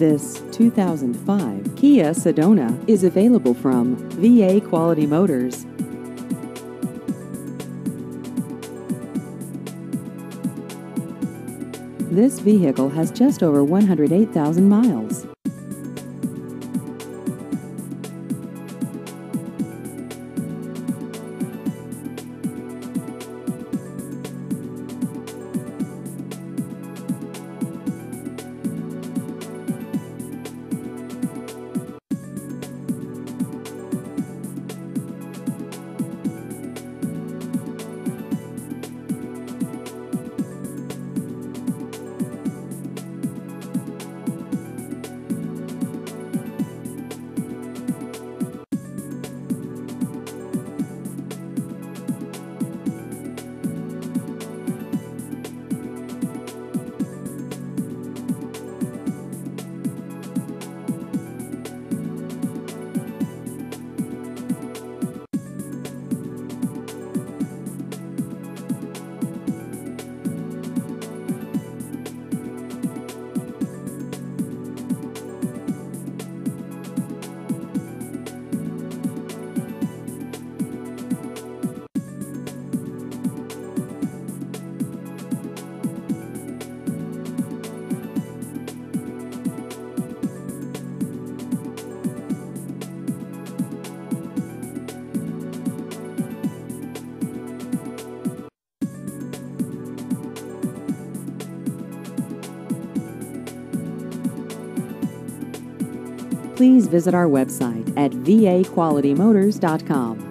This 2005 Kia Sedona is available from VA Quality Motors. This vehicle has just over 108,000 miles. Please visit our website at vaqualitymotors.com.